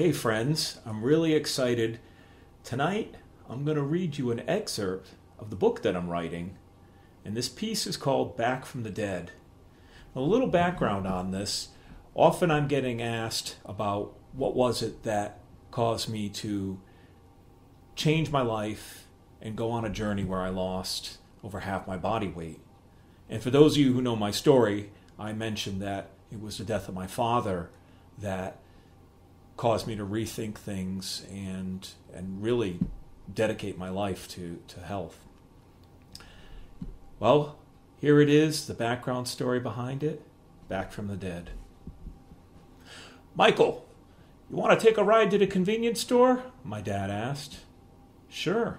Hey, friends, I'm really excited. Tonight, I'm going to read you an excerpt of the book that I'm writing, and this piece is called Back from the Dead. A little background on this often I'm getting asked about what was it that caused me to change my life and go on a journey where I lost over half my body weight. And for those of you who know my story, I mentioned that it was the death of my father that caused me to rethink things and and really dedicate my life to, to health. Well, here it is, the background story behind it, back from the dead. Michael, you want to take a ride to the convenience store? My dad asked. Sure.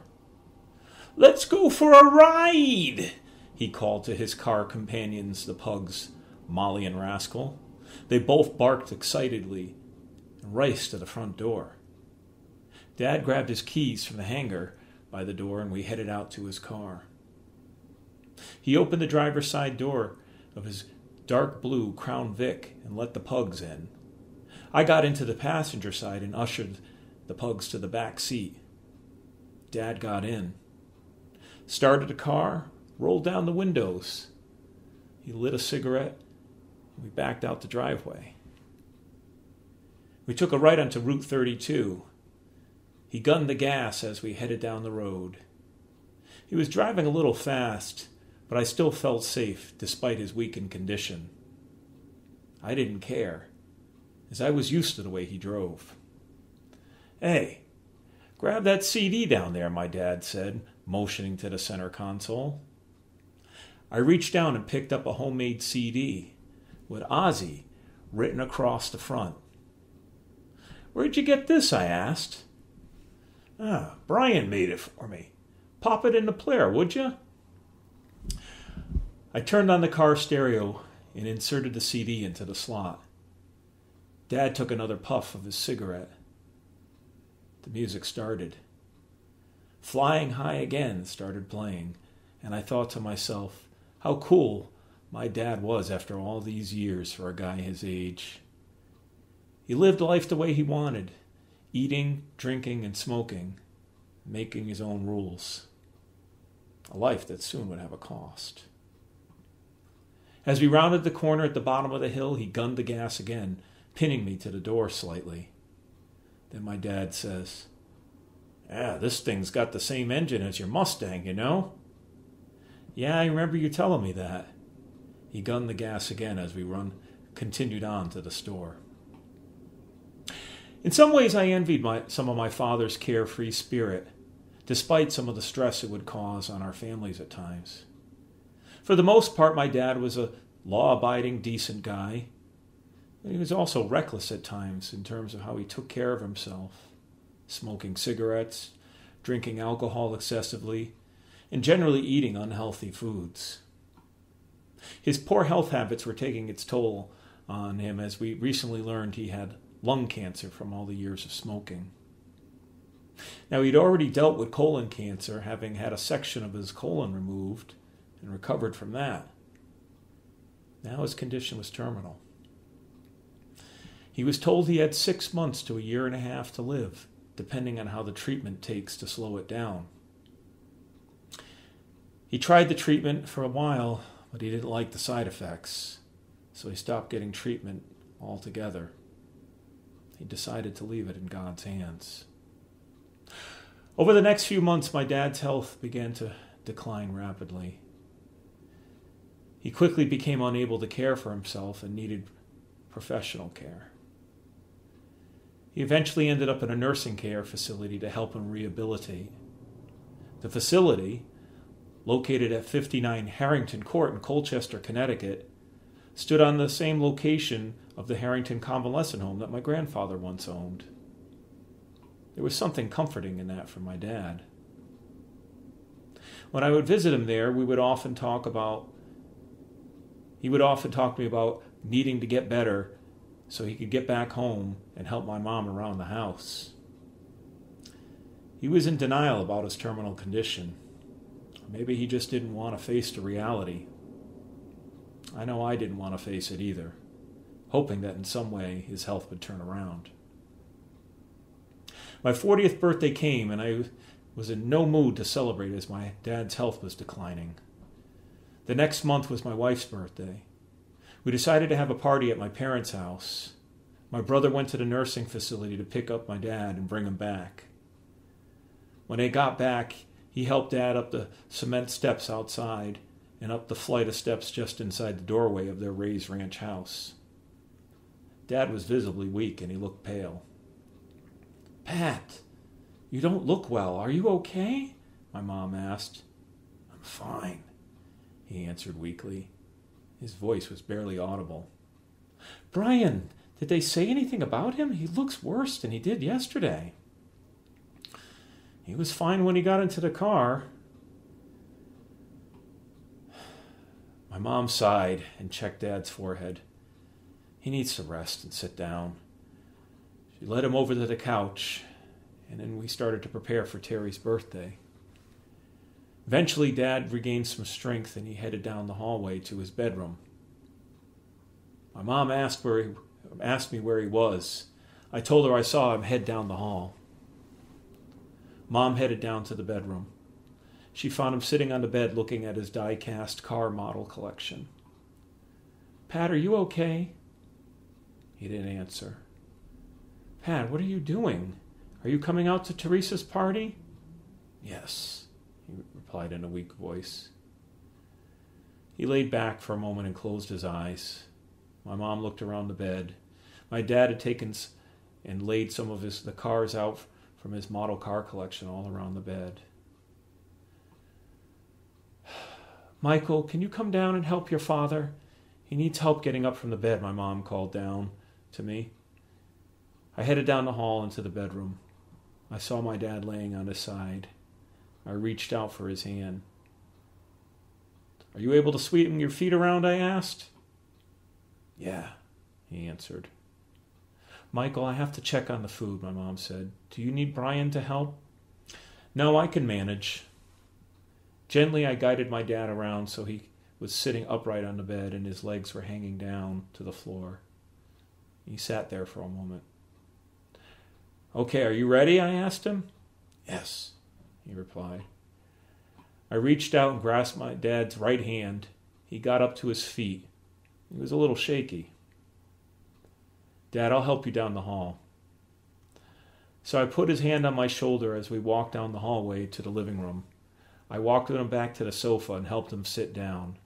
Let's go for a ride, he called to his car companions, the pugs, Molly and Rascal. They both barked excitedly and raced to the front door. Dad grabbed his keys from the hanger by the door and we headed out to his car. He opened the driver's side door of his dark blue Crown Vic and let the pugs in. I got into the passenger side and ushered the pugs to the back seat. Dad got in, started the car, rolled down the windows. He lit a cigarette, and we backed out the driveway. We took a right onto Route 32. He gunned the gas as we headed down the road. He was driving a little fast, but I still felt safe despite his weakened condition. I didn't care, as I was used to the way he drove. Hey, grab that CD down there, my dad said, motioning to the center console. I reached down and picked up a homemade CD with Ozzy written across the front. Where'd you get this? I asked. Ah, Brian made it for me. Pop it in the player, would you? I turned on the car stereo and inserted the CD into the slot. Dad took another puff of his cigarette. The music started. Flying High Again started playing, and I thought to myself, how cool my dad was after all these years for a guy his age. He lived life the way he wanted eating, drinking, and smoking, making his own rules. A life that soon would have a cost. As we rounded the corner at the bottom of the hill, he gunned the gas again, pinning me to the door slightly. Then my dad says, Yeah, this thing's got the same engine as your Mustang, you know? Yeah, I remember you telling me that. He gunned the gas again as we run continued on to the store. In some ways, I envied my, some of my father's carefree spirit, despite some of the stress it would cause on our families at times. For the most part, my dad was a law abiding, decent guy. He was also reckless at times in terms of how he took care of himself, smoking cigarettes, drinking alcohol excessively, and generally eating unhealthy foods. His poor health habits were taking its toll on him as we recently learned he had lung cancer from all the years of smoking. Now, he'd already dealt with colon cancer, having had a section of his colon removed and recovered from that. Now his condition was terminal. He was told he had six months to a year and a half to live, depending on how the treatment takes to slow it down. He tried the treatment for a while, but he didn't like the side effects, so he stopped getting treatment altogether. He decided to leave it in God's hands. Over the next few months, my dad's health began to decline rapidly. He quickly became unable to care for himself and needed professional care. He eventually ended up in a nursing care facility to help him rehabilitate. The facility, located at 59 Harrington Court in Colchester, Connecticut, stood on the same location of the Harrington Convalescent Home that my grandfather once owned. There was something comforting in that for my dad. When I would visit him there, we would often talk about he would often talk to me about needing to get better so he could get back home and help my mom around the house. He was in denial about his terminal condition. Maybe he just didn't want to face the reality. I know I didn't want to face it either, hoping that in some way his health would turn around. My 40th birthday came, and I was in no mood to celebrate as my dad's health was declining. The next month was my wife's birthday. We decided to have a party at my parents' house. My brother went to the nursing facility to pick up my dad and bring him back. When they got back, he helped Dad up the cement steps outside and up the flight of steps just inside the doorway of their raised Ranch house. Dad was visibly weak and he looked pale. Pat, you don't look well. Are you okay? My mom asked. I'm fine, he answered weakly. His voice was barely audible. Brian, did they say anything about him? He looks worse than he did yesterday. He was fine when he got into the car. My mom sighed and checked Dad's forehead. He needs to rest and sit down. She led him over to the couch, and then we started to prepare for Terry's birthday. Eventually, Dad regained some strength and he headed down the hallway to his bedroom. My mom asked, where he, asked me where he was. I told her I saw him head down the hall. Mom headed down to the bedroom. She found him sitting on the bed looking at his die cast car model collection. Pat, are you okay? He didn't answer. Pat, what are you doing? Are you coming out to Teresa's party? Yes, he replied in a weak voice. He laid back for a moment and closed his eyes. My mom looked around the bed. My dad had taken and laid some of his the cars out from his model car collection all around the bed. Michael, can you come down and help your father? He needs help getting up from the bed, my mom called down to me. I headed down the hall into the bedroom. I saw my dad laying on his side. I reached out for his hand. Are you able to sweep your feet around? I asked. Yeah, he answered. Michael, I have to check on the food, my mom said. Do you need Brian to help? No, I can manage. Gently, I guided my dad around so he was sitting upright on the bed and his legs were hanging down to the floor. He sat there for a moment. Okay, are you ready? I asked him. Yes, he replied. I reached out and grasped my dad's right hand. He got up to his feet. He was a little shaky. Dad, I'll help you down the hall. So I put his hand on my shoulder as we walked down the hallway to the living room. I walked with him back to the sofa and helped him sit down.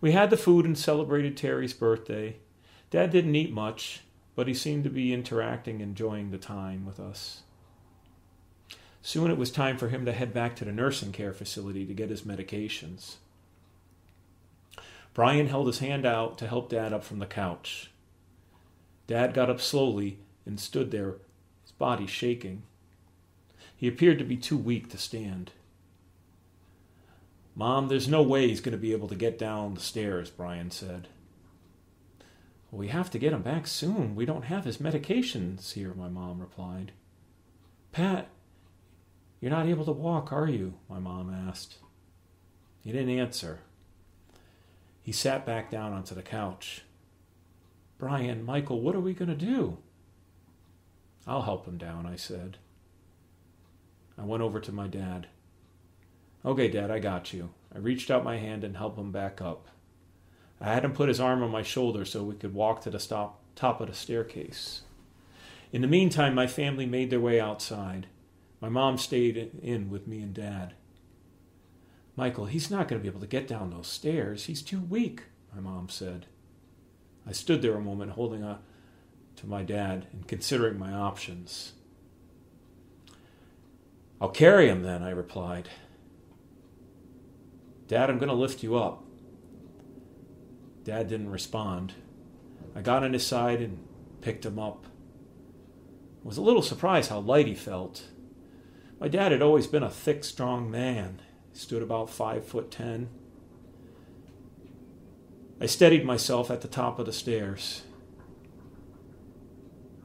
We had the food and celebrated Terry's birthday. Dad didn't eat much, but he seemed to be interacting, enjoying the time with us. Soon it was time for him to head back to the nursing care facility to get his medications. Brian held his hand out to help Dad up from the couch. Dad got up slowly and stood there, his body shaking. He appeared to be too weak to stand. Mom, there's no way he's going to be able to get down the stairs, Brian said. We have to get him back soon. We don't have his medications here, my mom replied. Pat, you're not able to walk, are you? my mom asked. He didn't answer. He sat back down onto the couch. Brian, Michael, what are we going to do? I'll help him down, I said. I went over to my dad. Okay, Dad, I got you. I reached out my hand and helped him back up. I had him put his arm on my shoulder so we could walk to the stop, top of the staircase. In the meantime, my family made their way outside. My mom stayed in with me and Dad. Michael, he's not going to be able to get down those stairs. He's too weak, my mom said. I stood there a moment holding on to my dad and considering my options. I'll carry him then, I replied. Dad, I'm going to lift you up. Dad didn't respond. I got on his side and picked him up. I was a little surprised how light he felt. My dad had always been a thick, strong man. He stood about five foot ten, I steadied myself at the top of the stairs.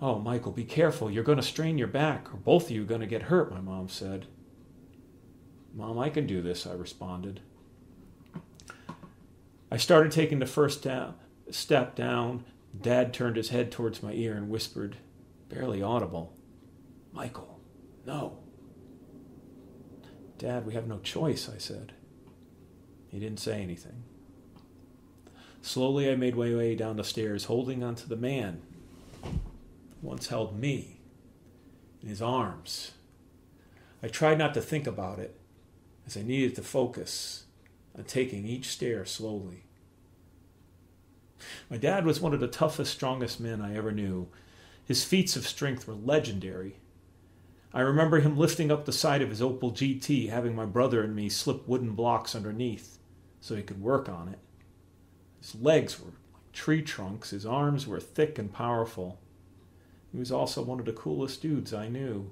Oh, Michael, be careful. You're going to strain your back, or both of you are going to get hurt, my mom said. Mom, I can do this, I responded. I started taking the first down, step down. Dad turned his head towards my ear and whispered, barely audible, Michael, no. Dad, we have no choice, I said. He didn't say anything. Slowly, I made my way down the stairs, holding onto the man who once held me in his arms. I tried not to think about it, as I needed to focus taking each stair slowly. My dad was one of the toughest, strongest men I ever knew. His feats of strength were legendary. I remember him lifting up the side of his Opel GT, having my brother and me slip wooden blocks underneath so he could work on it. His legs were like tree trunks, his arms were thick and powerful. He was also one of the coolest dudes I knew.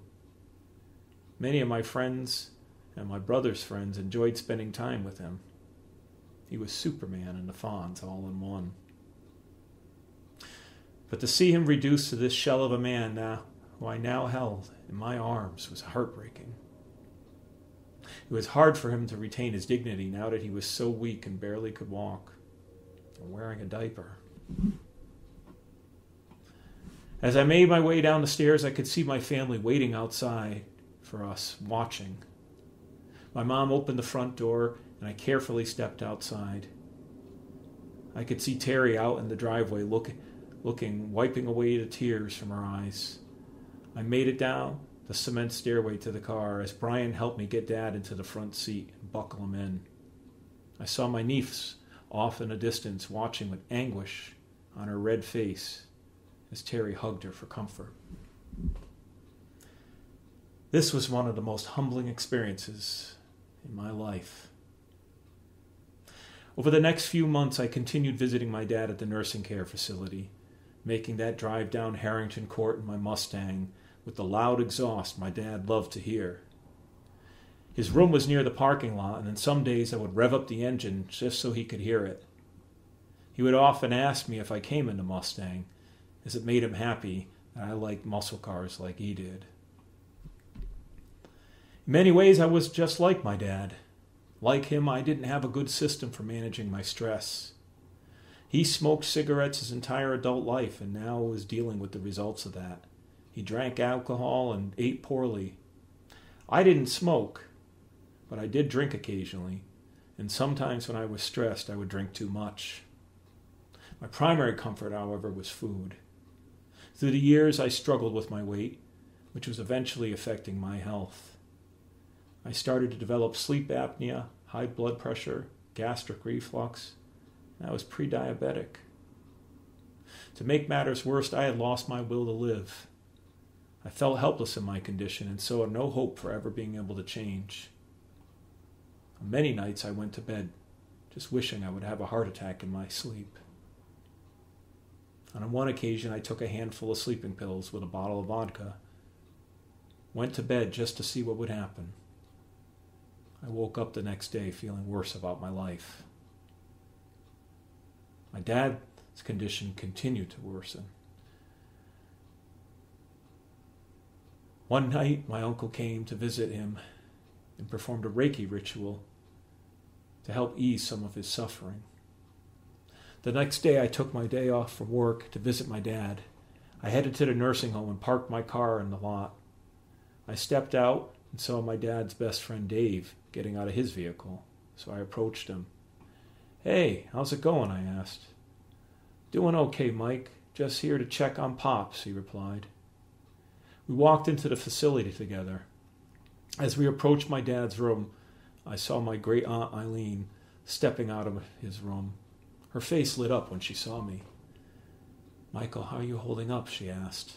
Many of my friends and my brother's friends enjoyed spending time with him. He was Superman and the Fonz all in one. But to see him reduced to this shell of a man now, who I now held in my arms was heartbreaking. It was hard for him to retain his dignity now that he was so weak and barely could walk, and wearing a diaper. As I made my way down the stairs, I could see my family waiting outside for us, watching. My mom opened the front door, and I carefully stepped outside. I could see Terry out in the driveway looking, looking, wiping away the tears from her eyes. I made it down the cement stairway to the car as Brian helped me get Dad into the front seat and buckle him in. I saw my niece off in the distance, watching with anguish on her red face as Terry hugged her for comfort. This was one of the most humbling experiences in my life. Over the next few months, I continued visiting my dad at the nursing care facility, making that drive down Harrington Court in my Mustang with the loud exhaust my dad loved to hear. His room was near the parking lot, and some days I would rev up the engine just so he could hear it. He would often ask me if I came in the Mustang, as it made him happy that I liked muscle cars like he did. In many ways, I was just like my dad. Like him, I didn't have a good system for managing my stress. He smoked cigarettes his entire adult life and now was dealing with the results of that. He drank alcohol and ate poorly. I didn't smoke, but I did drink occasionally, and sometimes when I was stressed, I would drink too much. My primary comfort, however, was food. Through the years, I struggled with my weight, which was eventually affecting my health. I started to develop sleep apnea, high blood pressure, gastric reflux, and I was pre diabetic. To make matters worse, I had lost my will to live. I felt helpless in my condition and saw no hope for ever being able to change. Many nights I went to bed just wishing I would have a heart attack in my sleep. On one occasion, I took a handful of sleeping pills with a bottle of vodka, went to bed just to see what would happen. I woke up the next day feeling worse about my life. My dad's condition continued to worsen. One night, my uncle came to visit him and performed a Reiki ritual to help ease some of his suffering. The next day, I took my day off from work to visit my dad. I headed to the nursing home and parked my car in the lot. I stepped out and saw my dad's best friend Dave getting out of his vehicle, so I approached him. Hey, how's it going? I asked. Doing okay, Mike. Just here to check on Pops, he replied. We walked into the facility together. As we approached my dad's room, I saw my great aunt Eileen stepping out of his room. Her face lit up when she saw me. Michael, how are you holding up? she asked.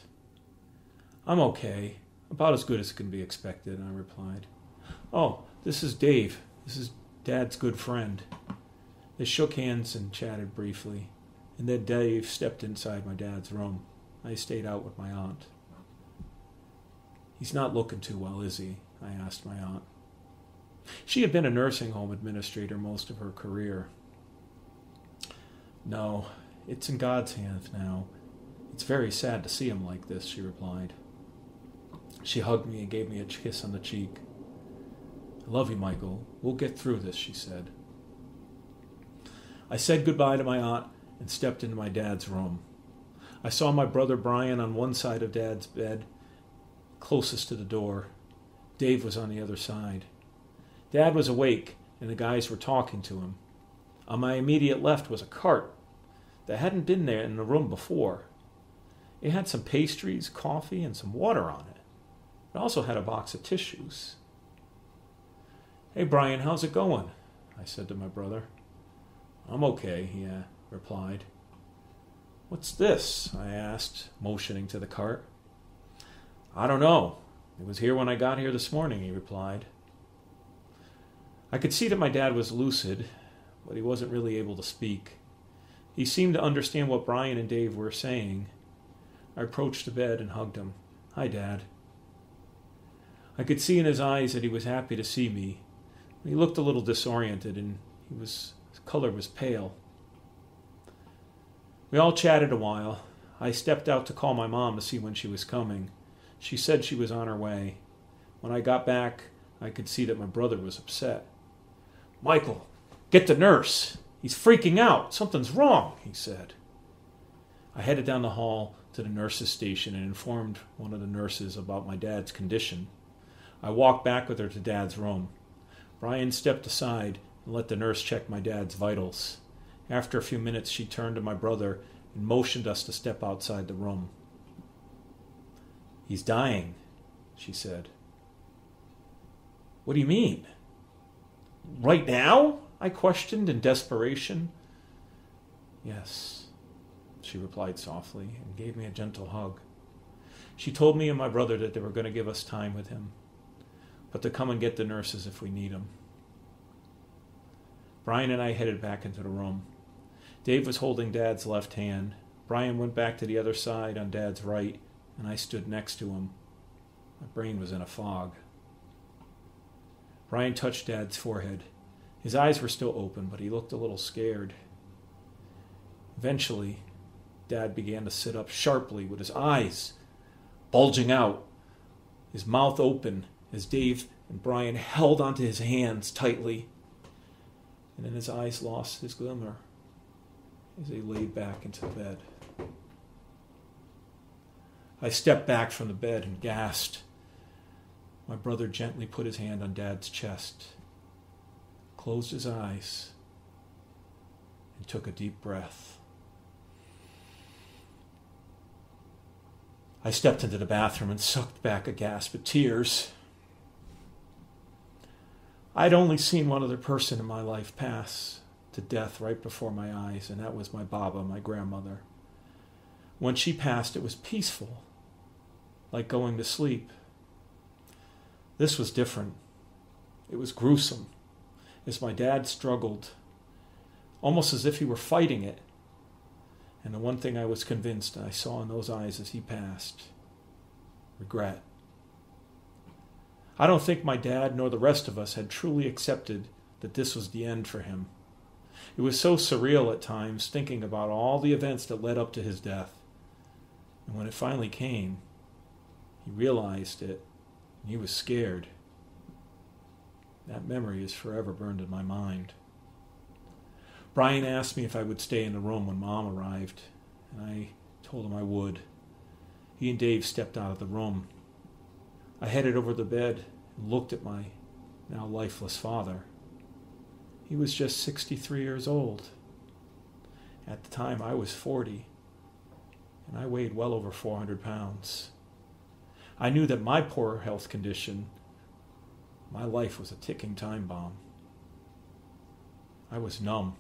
I'm okay. About as good as can be expected, I replied. Oh, this is Dave. This is Dad's good friend. They shook hands and chatted briefly, and then Dave stepped inside my dad's room. I stayed out with my aunt. He's not looking too well, is he? I asked my aunt. She had been a nursing home administrator most of her career. No, it's in God's hands now. It's very sad to see him like this, she replied. She hugged me and gave me a kiss on the cheek. I love you, Michael. We'll get through this, she said. I said goodbye to my aunt and stepped into my dad's room. I saw my brother Brian on one side of dad's bed closest to the door. Dave was on the other side. Dad was awake, and the guys were talking to him. On my immediate left was a cart that hadn't been there in the room before. It had some pastries, coffee, and some water on it. It also had a box of tissues. Hey, Brian, how's it going? I said to my brother. I'm okay, he uh, replied. What's this? I asked, motioning to the cart. I don't know. It was here when I got here this morning, he replied. I could see that my dad was lucid, but he wasn't really able to speak. He seemed to understand what Brian and Dave were saying. I approached the bed and hugged him. Hi, Dad. I could see in his eyes that he was happy to see me. He looked a little disoriented and he was, his color was pale. We all chatted a while. I stepped out to call my mom to see when she was coming. She said she was on her way. When I got back, I could see that my brother was upset. Michael, get the nurse. He's freaking out. Something's wrong, he said. I headed down the hall to the nurse's station and informed one of the nurses about my dad's condition. I walked back with her to dad's room. Brian stepped aside and let the nurse check my dad's vitals. After a few minutes, she turned to my brother and motioned us to step outside the room. He's dying, she said. What do you mean? Right now? I questioned in desperation. Yes, she replied softly and gave me a gentle hug. She told me and my brother that they were going to give us time with him, but to come and get the nurses if we need them. Brian and I headed back into the room. Dave was holding Dad's left hand. Brian went back to the other side on Dad's right, and I stood next to him. My brain was in a fog. Brian touched Dad's forehead. His eyes were still open, but he looked a little scared. Eventually, Dad began to sit up sharply with his eyes bulging out, his mouth open as Dave and Brian held onto his hands tightly. And then his eyes lost his glimmer as he laid back into the bed. I stepped back from the bed and gasped. My brother gently put his hand on Dad's chest closed his eyes, and took a deep breath. I stepped into the bathroom and sucked back a gasp of tears. I'd only seen one other person in my life pass to death right before my eyes, and that was my Baba, my grandmother. When she passed, it was peaceful, like going to sleep. This was different. It was gruesome as my dad struggled, almost as if he were fighting it. And the one thing I was convinced I saw in those eyes as he passed regret. I don't think my dad nor the rest of us had truly accepted that this was the end for him. It was so surreal at times thinking about all the events that led up to his death. And when it finally came, he realized it, and he was scared. That memory is forever burned in my mind. Brian asked me if I would stay in the room when Mom arrived, and I told him I would. He and Dave stepped out of the room. I headed over the bed and looked at my now lifeless father. He was just 63 years old. At the time, I was 40, and I weighed well over 400 pounds. I knew that my poor health condition my life was a ticking time bomb. I was numb.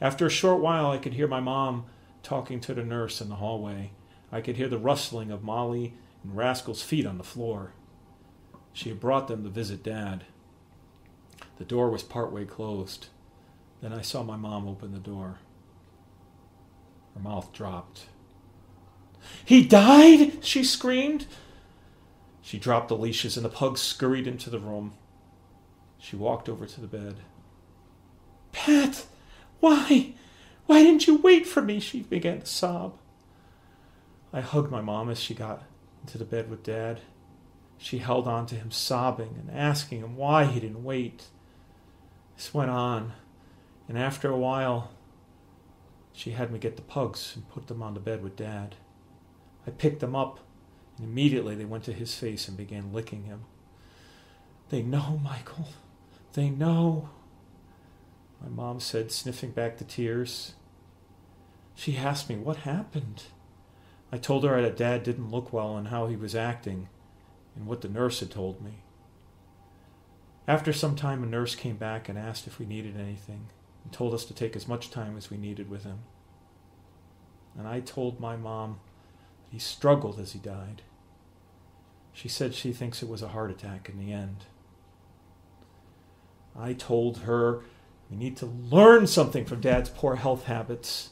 After a short while, I could hear my mom talking to the nurse in the hallway. I could hear the rustling of Molly and Rascal's feet on the floor. She had brought them to visit Dad. The door was partway closed. Then I saw my mom open the door. Her mouth dropped. He died? she screamed. She dropped the leashes, and the pug scurried into the room. She walked over to the bed. Pat, why? Why didn't you wait for me? She began to sob. I hugged my mom as she got into the bed with Dad. She held on to him, sobbing and asking him why he didn't wait. This went on, and after a while, she had me get the pugs and put them on the bed with Dad. I picked them up And immediately they went to his face and began licking him. They know, Michael. They know. My mom said, sniffing back the tears. She asked me what happened. I told her that Dad didn't look well and how he was acting, and what the nurse had told me. After some time, a nurse came back and asked if we needed anything, and told us to take as much time as we needed with him. And I told my mom that he struggled as he died. She said she thinks it was a heart attack in the end. I told her we need to learn something from Dad's poor health habits.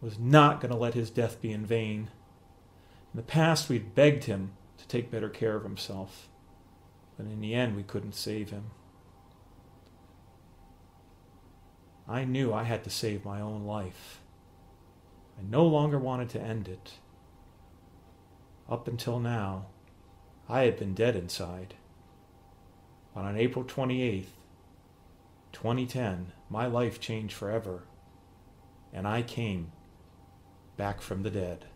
Was not going to let his death be in vain. In the past, we'd begged him to take better care of himself, but in the end, we couldn't save him. I knew I had to save my own life. I no longer wanted to end it. Up until now, I had been dead inside. But on April 28th, 2010, my life changed forever, and I came back from the dead.